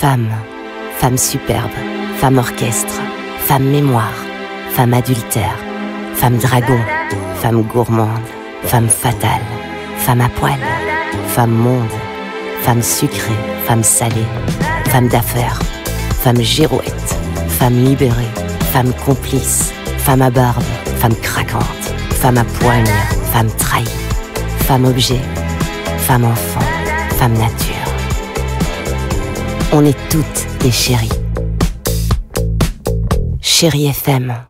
femme, femme superbe, femme orchestre, femme mémoire, femme adultère, femme dragon, femme gourmande, femme fatale, femme à poil, femme monde, femme sucrée, femme salée, femme d'affaires, femme girouette, femme libérée, femme complice, femme à barbe, femme craquante, femme à poigne, femme trahie, femme objet, femme enfant, femme nature. On est toutes des chéries. Chérie FM.